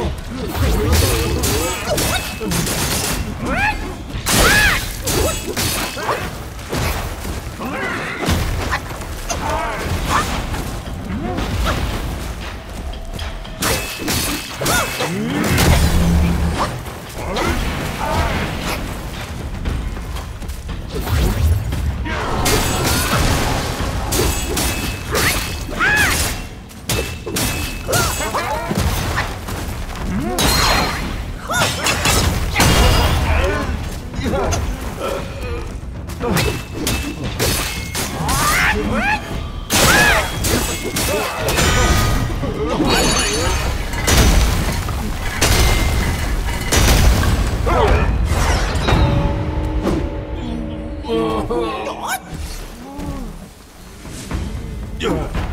Oh! What? Yeah.